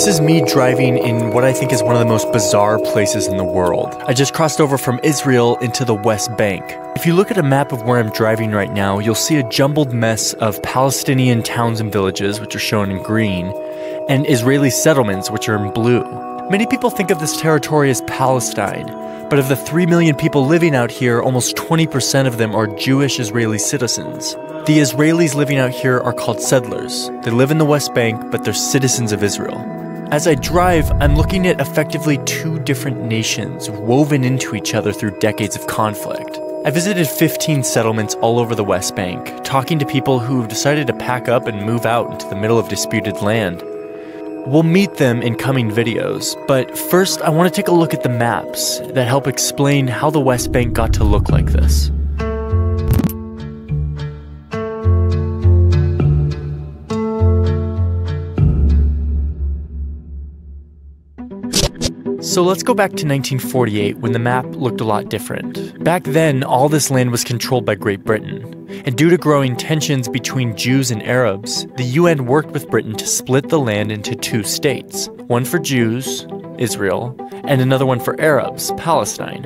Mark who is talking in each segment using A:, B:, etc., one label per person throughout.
A: This is me driving in what I think is one of the most bizarre places in the world. I just crossed over from Israel into the West Bank. If you look at a map of where I'm driving right now, you'll see a jumbled mess of Palestinian towns and villages, which are shown in green, and Israeli settlements, which are in blue. Many people think of this territory as Palestine, but of the 3 million people living out here, almost 20% of them are Jewish Israeli citizens. The Israelis living out here are called settlers. They live in the West Bank, but they're citizens of Israel. As I drive, I'm looking at effectively two different nations woven into each other through decades of conflict. I visited 15 settlements all over the West Bank, talking to people who've decided to pack up and move out into the middle of disputed land. We'll meet them in coming videos, but first I want to take a look at the maps that help explain how the West Bank got to look like this. So let's go back to 1948 when the map looked a lot different. Back then, all this land was controlled by Great Britain. And due to growing tensions between Jews and Arabs, the UN worked with Britain to split the land into two states one for Jews, Israel, and another one for Arabs, Palestine.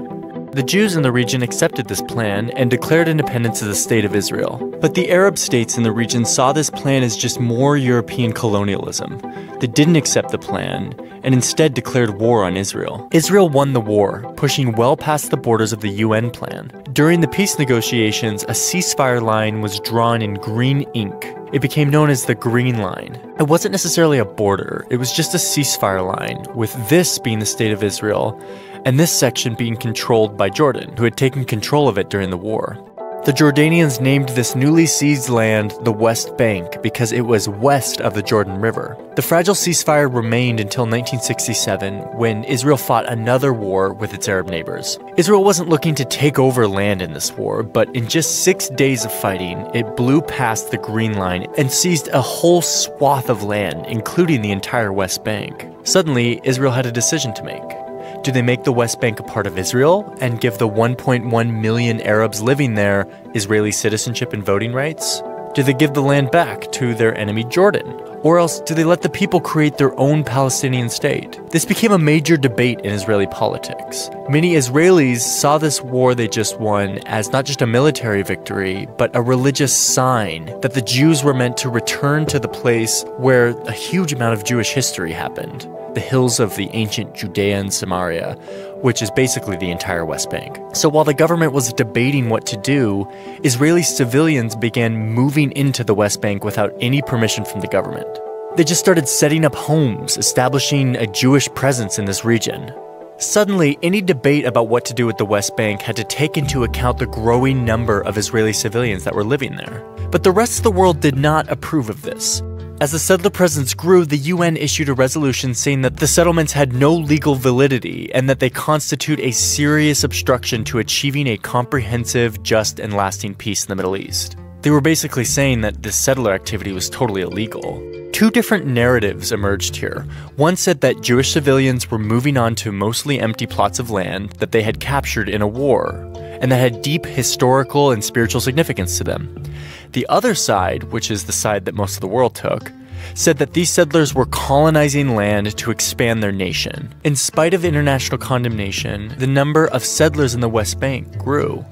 A: The Jews in the region accepted this plan and declared independence as the State of Israel. But the Arab states in the region saw this plan as just more European colonialism. They didn't accept the plan and instead declared war on Israel. Israel won the war, pushing well past the borders of the UN plan. During the peace negotiations, a ceasefire line was drawn in green ink. It became known as the Green Line. It wasn't necessarily a border, it was just a ceasefire line, with this being the State of Israel and this section being controlled by Jordan, who had taken control of it during the war. The Jordanians named this newly seized land the West Bank because it was west of the Jordan River. The fragile ceasefire remained until 1967 when Israel fought another war with its Arab neighbors. Israel wasn't looking to take over land in this war, but in just six days of fighting, it blew past the Green Line and seized a whole swath of land, including the entire West Bank. Suddenly, Israel had a decision to make. Do they make the West Bank a part of Israel and give the 1.1 million Arabs living there Israeli citizenship and voting rights? Do they give the land back to their enemy Jordan? Or else do they let the people create their own Palestinian state? This became a major debate in Israeli politics. Many Israelis saw this war they just won as not just a military victory, but a religious sign that the Jews were meant to return to the place where a huge amount of Jewish history happened the hills of the ancient Judea and Samaria, which is basically the entire West Bank. So while the government was debating what to do, Israeli civilians began moving into the West Bank without any permission from the government. They just started setting up homes, establishing a Jewish presence in this region. Suddenly, any debate about what to do with the West Bank had to take into account the growing number of Israeli civilians that were living there. But the rest of the world did not approve of this. As the settler presence grew, the UN issued a resolution saying that the settlements had no legal validity and that they constitute a serious obstruction to achieving a comprehensive, just, and lasting peace in the Middle East. They were basically saying that this settler activity was totally illegal. Two different narratives emerged here. One said that Jewish civilians were moving on to mostly empty plots of land that they had captured in a war, and that had deep historical and spiritual significance to them. The other side, which is the side that most of the world took, said that these settlers were colonizing land to expand their nation. In spite of international condemnation, the number of settlers in the West Bank grew.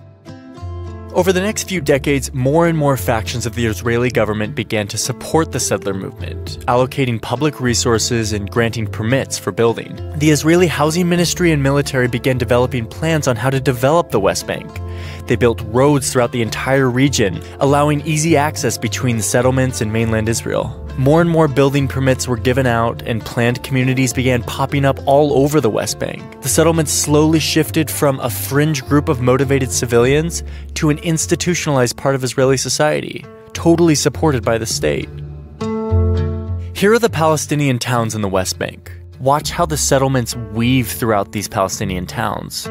A: Over the next few decades, more and more factions of the Israeli government began to support the settler movement, allocating public resources and granting permits for building. The Israeli Housing Ministry and military began developing plans on how to develop the West Bank. They built roads throughout the entire region, allowing easy access between the settlements and mainland Israel. More and more building permits were given out, and planned communities began popping up all over the West Bank. The settlements slowly shifted from a fringe group of motivated civilians to an institutionalized part of Israeli society, totally supported by the state. Here are the Palestinian towns in the West Bank. Watch how the settlements weave throughout these Palestinian towns.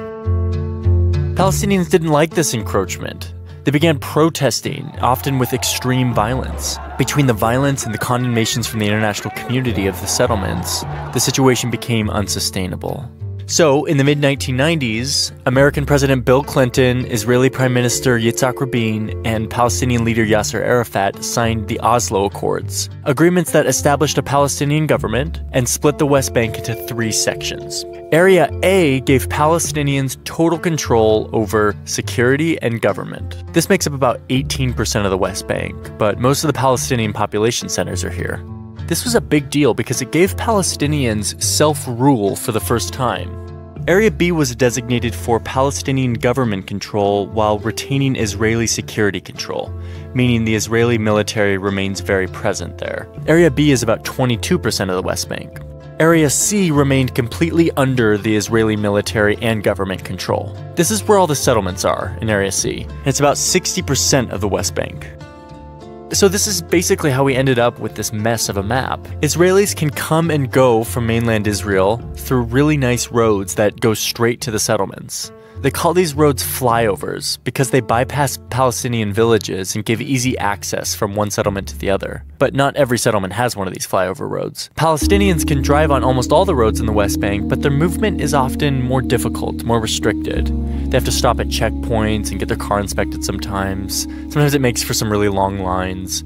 A: Palestinians didn't like this encroachment. They began protesting, often with extreme violence. Between the violence and the condemnations from the international community of the settlements, the situation became unsustainable. So, in the mid 1990s, American President Bill Clinton, Israeli Prime Minister Yitzhak Rabin, and Palestinian leader Yasser Arafat signed the Oslo Accords, agreements that established a Palestinian government and split the West Bank into three sections. Area A gave Palestinians total control over security and government. This makes up about 18% of the West Bank, but most of the Palestinian population centers are here. This was a big deal because it gave Palestinians self rule for the first time. Area B was designated for Palestinian government control while retaining Israeli security control, meaning the Israeli military remains very present there. Area B is about 22% of the West Bank. Area C remained completely under the Israeli military and government control. This is where all the settlements are in Area C, it's about 60% of the West Bank. So, this is basically how we ended up with this mess of a map. Israelis can come and go from mainland Israel through really nice roads that go straight to the settlements. They call these roads flyovers because they bypass Palestinian villages and give easy access from one settlement to the other. But not every settlement has one of these flyover roads. Palestinians can drive on almost all the roads in the West Bank, but their movement is often more difficult, more restricted. They have to stop at checkpoints and get their car inspected sometimes. Sometimes it makes for some really long lines.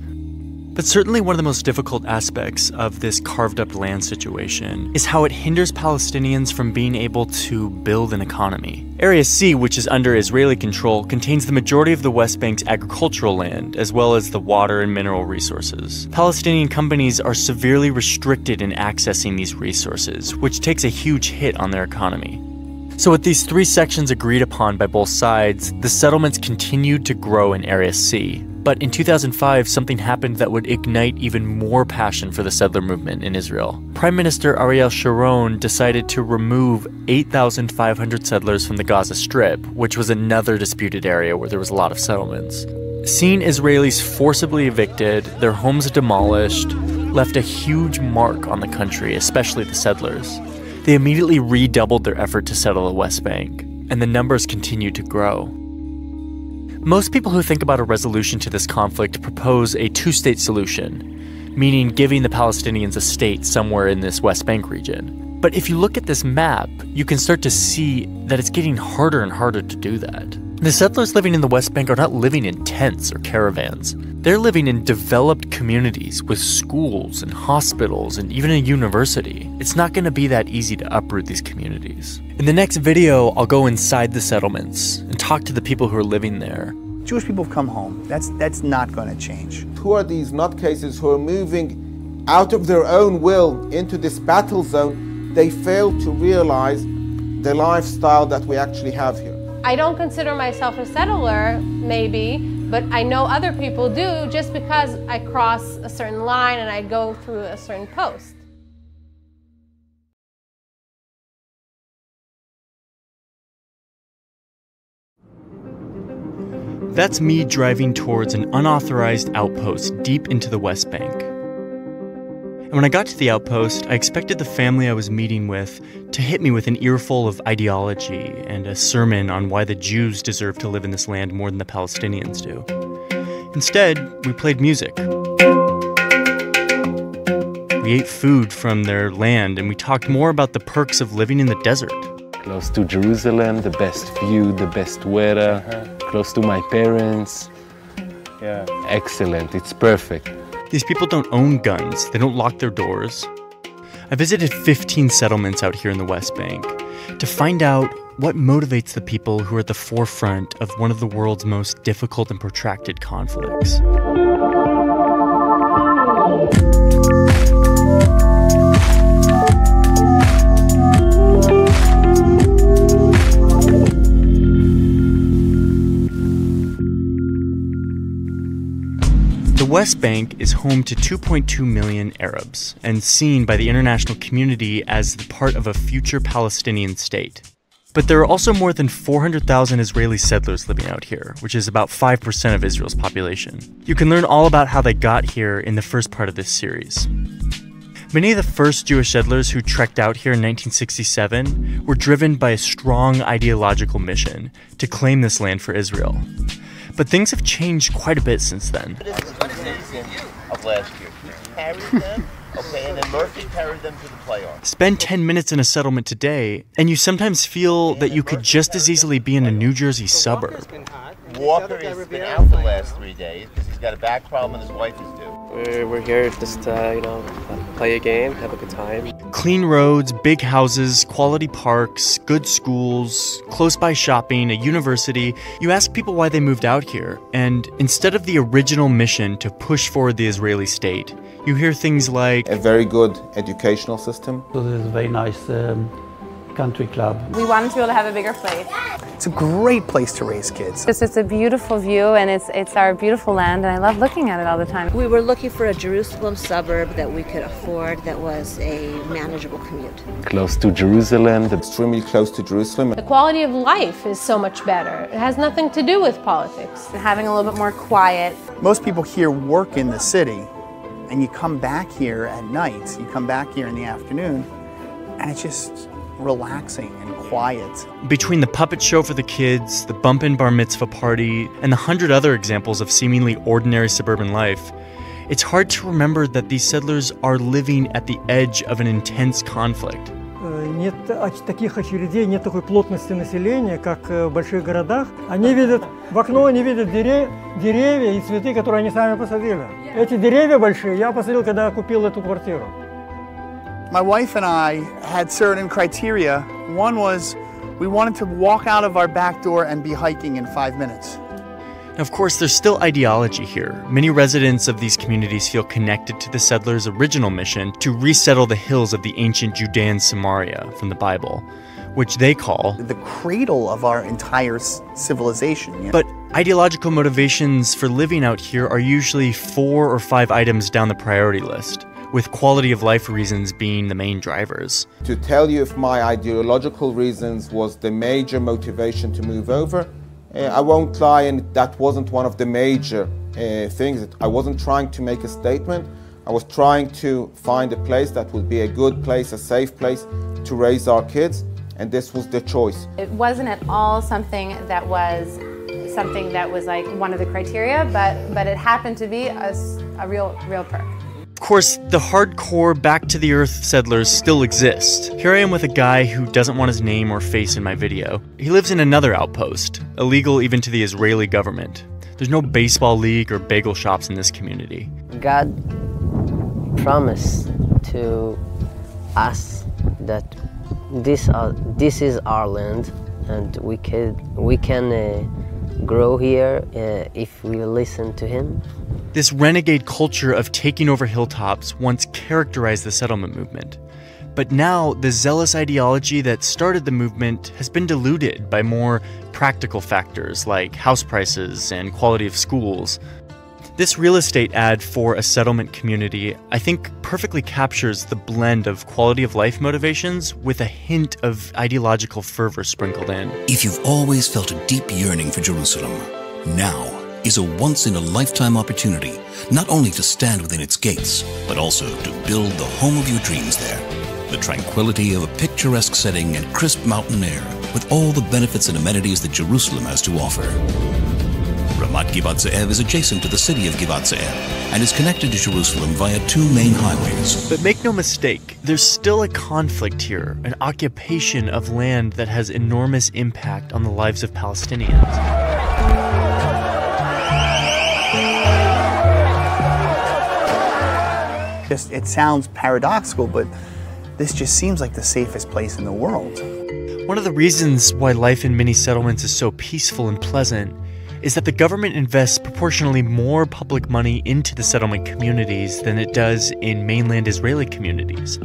A: But certainly one of the most difficult aspects of this carved up land situation is how it hinders Palestinians from being able to build an economy. Area C, which is under Israeli control, contains the majority of the West Bank's agricultural land, as well as the water and mineral resources. Palestinian companies are severely restricted in accessing these resources, which takes a huge hit on their economy. So, with these three sections agreed upon by both sides, the settlements continued to grow in Area C, but in 2005, something happened that would ignite even more passion for the settler movement in Israel. Prime Minister Ariel Sharon decided to remove 8,500 settlers from the Gaza Strip, which was another disputed area where there was a lot of settlements. Seeing Israelis forcibly evicted, their homes demolished, left a huge mark on the country, especially the settlers. They immediately redoubled their effort to settle the West Bank, and the numbers continued to grow. Most people who think about a resolution to this conflict propose a two state solution, meaning giving the Palestinians a state somewhere in this West Bank region. But if you look at this map, you can start to see that it's getting harder and harder to do that. The settlers living in the West Bank are not living in tents or caravans. They're living in developed communities with schools and hospitals and even a university. It's not going to be that easy to uproot these communities. In the next video, I'll go inside the settlements and talk to the people who are living there.
B: Jewish people have come home. That's, that's not going to change.
C: Who are these nutcases who are moving out of their own will into this battle zone? They fail to realize the lifestyle that we actually have here.
D: I don't consider myself a settler, maybe, but I know other people do just because I cross a certain line and I go through a certain post.
A: That's me driving towards an unauthorized outpost deep into the West Bank. And when I got to the outpost, I expected the family I was meeting with to hit me with an earful of ideology and a sermon on why the Jews deserve to live in this land more than the Palestinians do. Instead, we played music. We ate food from their land and we talked more about the perks of living in the desert.
E: Close to Jerusalem, the best view, the best weather, uh-huh. close to my parents.
F: Yeah.
E: Excellent, it's perfect.
A: These people don't own guns, they don't lock their doors. I visited 15 settlements out here in the West Bank to find out what motivates the people who are at the forefront of one of the world's most difficult and protracted conflicts. West Bank is home to 2.2 million Arabs and seen by the international community as the part of a future Palestinian state. But there are also more than 400,000 Israeli settlers living out here, which is about 5% of Israel's population. You can learn all about how they got here in the first part of this series. Many of the first Jewish settlers who trekked out here in 1967 were driven by a strong ideological mission to claim this land for Israel. But things have changed quite a bit since then.
F: Of last year. Okay, and then Murphy carried them to the playoffs.
A: Spend 10 minutes in a settlement today, and you sometimes feel that you could just as easily be in a New Jersey suburb.
F: Walker has been out the last three days because he's got a back problem and his wife is due.
G: We're, we're here just to, you know, play a game, have a good time.
A: Clean roads, big houses, quality parks, good schools, close by shopping, a university. You ask people why they moved out here, and instead of the original mission to push forward the Israeli state, you hear things like
C: A very good educational system.
H: So there's a very nice um, country club.
I: We wanted to be able to have a bigger place.
B: It's a great place to raise kids.
I: It's, it's a beautiful view and it's, it's our beautiful land and I love looking at it all the time.
J: We were looking for a Jerusalem suburb that we could afford that was a manageable commute.
E: Close to Jerusalem,
C: Extremely close to Jerusalem.
D: The quality of life is so much better. It has nothing to do with politics.
I: Having a little bit more quiet.
B: Most people here work in the city, and you come back here at night, you come back here in the afternoon, and it's just relaxing and quiet.
A: Between the puppet show for the kids, the bump in bar mitzvah party, and the hundred other examples of seemingly ordinary suburban life, it's hard to remember that these settlers are living at the edge of an intense conflict.
H: Нет таких очередей, нет такой плотности населения, как э, в больших городах. Они видят, в окно они видят дере- деревья и цветы, которые они сами посадили. Эти деревья большие я посадил, когда купил эту квартиру.
B: My wife and I had certain criteria. One was we wanted to walk out of our back door and be hiking in five minutes.
A: Now, of course, there's still ideology here. Many residents of these communities feel connected to the settlers' original mission to resettle the hills of the ancient Judean Samaria from the Bible, which they call
B: The cradle of our entire civilization. you know?
A: But ideological motivations for living out here are usually four or five items down the priority list, with quality of life reasons being the main drivers.
C: To tell you if my ideological reasons was the major motivation to move over, I won't lie, and that wasn't one of the major uh, things. I wasn't trying to make a statement. I was trying to find a place that would be a good place, a safe place to raise our kids, and this was the choice.
I: It wasn't at all something that was something that was like one of the criteria, but, but it happened to be a real, real perk.
A: Of course, the hardcore back to the earth settlers still exist. Here I am with a guy who doesn't want his name or face in my video. He lives in another outpost, illegal even to the Israeli government. There's no baseball league or bagel shops in this community.
K: God promised to us that this uh, this is our land and we can we can uh, grow here uh, if we listen to him.
A: This renegade culture of taking over hilltops once characterized the settlement movement. But now, the zealous ideology that started the movement has been diluted by more practical factors like house prices and quality of schools. This real estate ad for a settlement community, I think, perfectly captures the blend of quality of life motivations with a hint of ideological fervor sprinkled in.
L: If you've always felt a deep yearning for Jerusalem, now is a once in a lifetime opportunity not only to stand within its gates, but also to build the home of your dreams there. The tranquility of a picturesque setting and crisp mountain air, with all the benefits and amenities that Jerusalem has to offer. Ramat Givat Ze'ev is adjacent to the city of Givat Ze'ev and is connected to Jerusalem via two main highways.
A: But make no mistake, there's still a conflict here, an occupation of land that has enormous impact on the lives of Palestinians.
B: Just it sounds paradoxical, but this just seems like the safest place in the world.
A: One of the reasons why life in many settlements is so peaceful and pleasant is that the government invests proportionally more public money into the settlement communities than it does in mainland Israeli communities.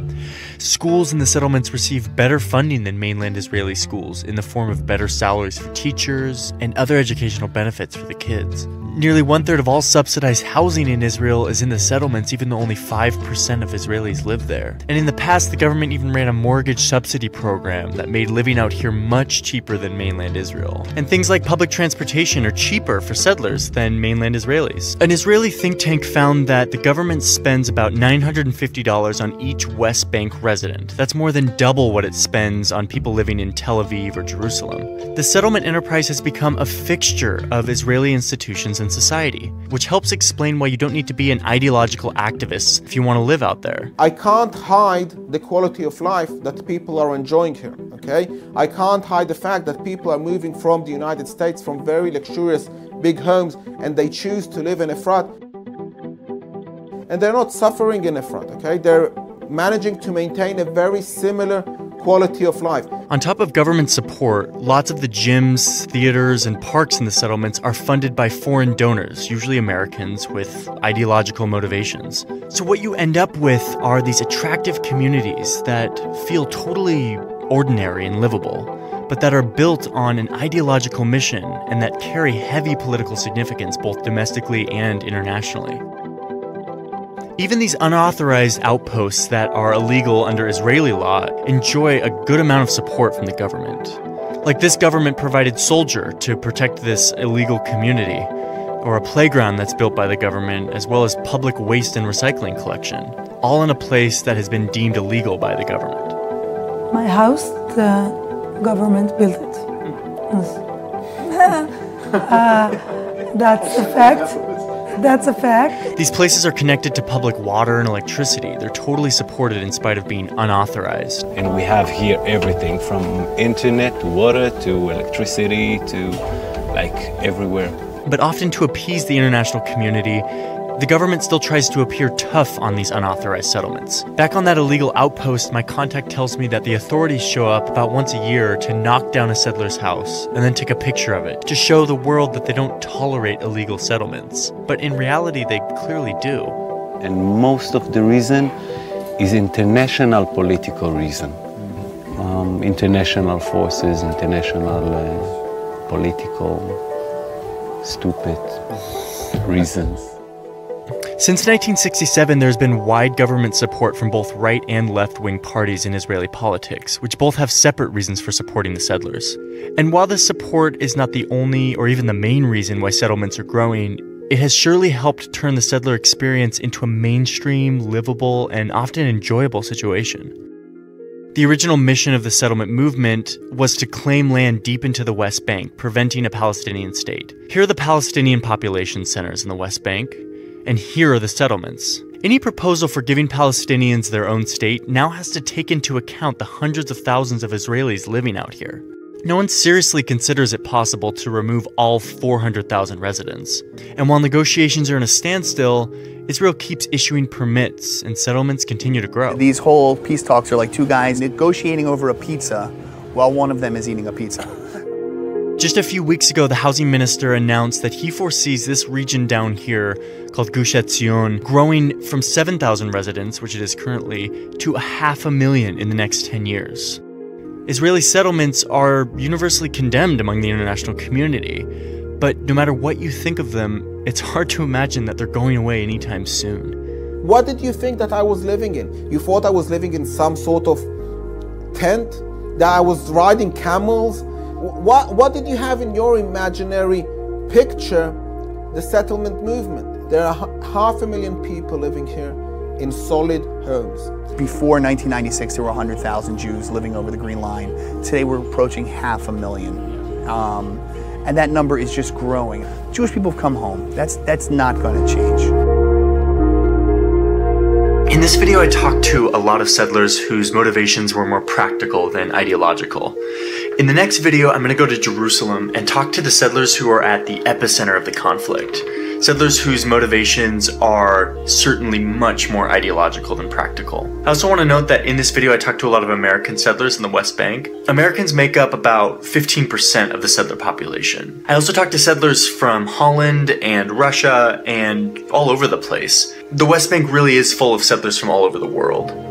A: Schools in the settlements receive better funding than mainland Israeli schools in the form of better salaries for teachers and other educational benefits for the kids. Nearly one third of all subsidized housing in Israel is in the settlements, even though only 5% of Israelis live there. And in the past, the government even ran a mortgage subsidy program that made living out here much cheaper than mainland Israel. And things like public transportation are cheaper for settlers than mainland Israelis. An Israeli think tank found that the government spends about $950 on each West Bank resident. That's more than double what it spends on people living in Tel Aviv or Jerusalem. The settlement enterprise has become a fixture of Israeli institutions in society, which helps explain why you don't need to be an ideological activist if you want to live out there.
C: I can't hide the quality of life that people are enjoying here, okay? I can't hide the fact that people are moving from the United States from very luxurious big homes and they choose to live in Efrat. And they're not suffering in Efrat, okay? They're managing to maintain a very similar quality of life.
A: On top of government support, lots of the gyms, theaters, and parks in the settlements are funded by foreign donors, usually Americans, with ideological motivations. So, what you end up with are these attractive communities that feel totally ordinary and livable, but that are built on an ideological mission and that carry heavy political significance both domestically and internationally. Even these unauthorized outposts that are illegal under Israeli law enjoy a good amount of support from the government. Like this government provided soldier to protect this illegal community, or a playground that's built by the government, as well as public waste and recycling collection, all in a place that has been deemed illegal by the government.
M: My house, the government built it. uh, that's a fact. That's a fact.
A: These places are connected to public water and electricity. They're totally supported in spite of being unauthorized.
E: And we have here everything from internet to water to electricity to like everywhere.
A: But often to appease the international community, the government still tries to appear tough on these unauthorized settlements. Back on that illegal outpost, my contact tells me that the authorities show up about once a year to knock down a settler's house and then take a picture of it to show the world that they don't tolerate illegal settlements. But in reality, they clearly do.
E: And most of the reason is international political reason. Um, international forces, international uh, political stupid reasons.
A: Since 1967, there's been wide government support from both right and left wing parties in Israeli politics, which both have separate reasons for supporting the settlers. And while this support is not the only or even the main reason why settlements are growing, it has surely helped turn the settler experience into a mainstream, livable, and often enjoyable situation. The original mission of the settlement movement was to claim land deep into the West Bank, preventing a Palestinian state. Here are the Palestinian population centers in the West Bank, and here are the settlements. Any proposal for giving Palestinians their own state now has to take into account the hundreds of thousands of Israelis living out here. No one seriously considers it possible to remove all 400,000 residents. And while negotiations are in a standstill, Israel keeps issuing permits and settlements continue to grow.
B: These whole peace talks are like two guys negotiating over a pizza while one of them is eating a pizza.
A: Just a few weeks ago, the housing minister announced that he foresees this region down here, called Gush Etzion, growing from 7,000 residents, which it is currently, to a half a million in the next 10 years. Israeli settlements are universally condemned among the international community, but no matter what you think of them, it's hard to imagine that they're going away anytime soon.
C: What did you think that I was living in? You thought I was living in some sort of tent? That I was riding camels? What, what did you have in your imaginary picture the settlement movement? There are half a million people living here in solid homes.
B: Before 1996, there were 100,000 Jews living over the Green Line. Today, we're approaching half a million. Um, and that number is just growing. Jewish people have come home. That's, that's not going to change.
A: In this video, I talked to a lot of settlers whose motivations were more practical than ideological. In the next video, I'm going to go to Jerusalem and talk to the settlers who are at the epicenter of the conflict. Settlers whose motivations are certainly much more ideological than practical. I also want to note that in this video I talked to a lot of American settlers in the West Bank. Americans make up about 15% of the settler population. I also talked to settlers from Holland and Russia and all over the place. The West Bank really is full of settlers from all over the world.